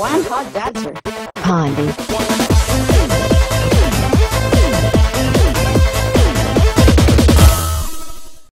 One hot dancer. Pondy.